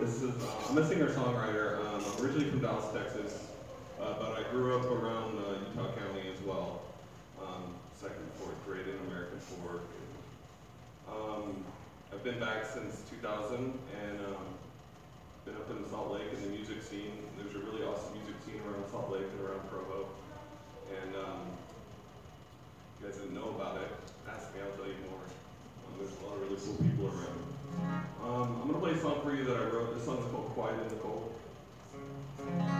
This is, uh, I'm a singer-songwriter. Um, I'm originally from Dallas, Texas, uh, but I grew up around uh, Utah County as well. Um, second, fourth grade in American Fork. Um, I've been back since 2000 and um, been up in Salt Lake in the music scene. There's a really awesome music scene around Salt Lake and around Provo. And um, you guys didn't know about it. Ask me, I'll tell you more. Um, there's a lot of really cool people around. I'm gonna play a song for you that I wrote. Quiet in the Cold.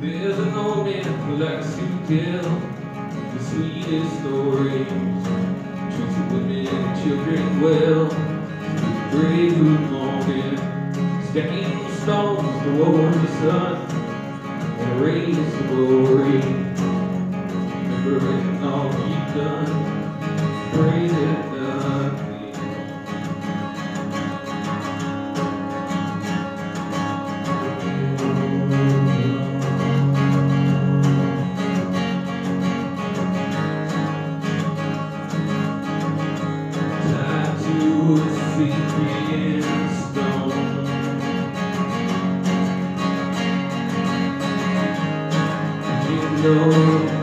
There's an old man who likes to tell the sweetest stories. Treats the women and children well. Brave who longing, stacking stones to warm the sun and raise the glory. Remembering all you've done, praise it know.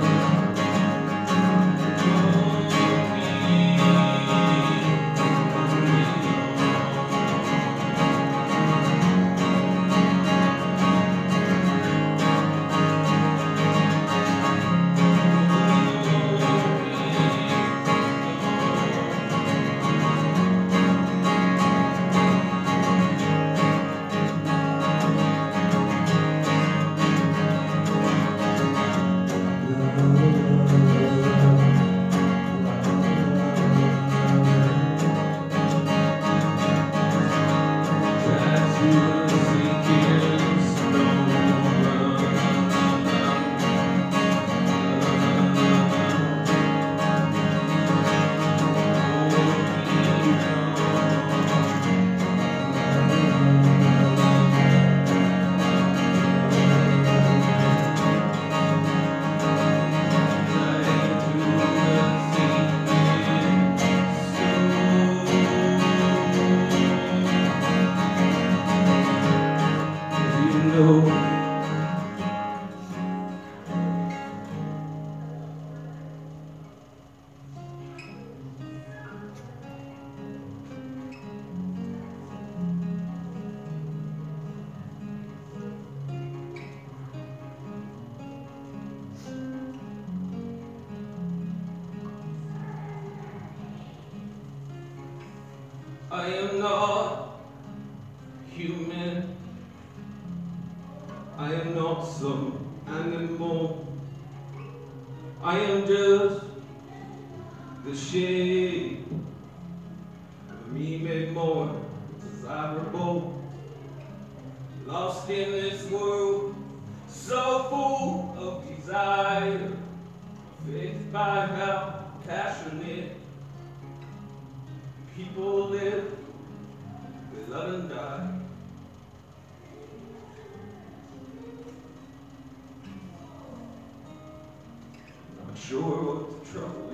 I am not human. I am not some animal. I am just the shape of me made more desirable. Lost in this world, so full of desire, faith by how passionate people live, they love and die. Not sure what the trouble.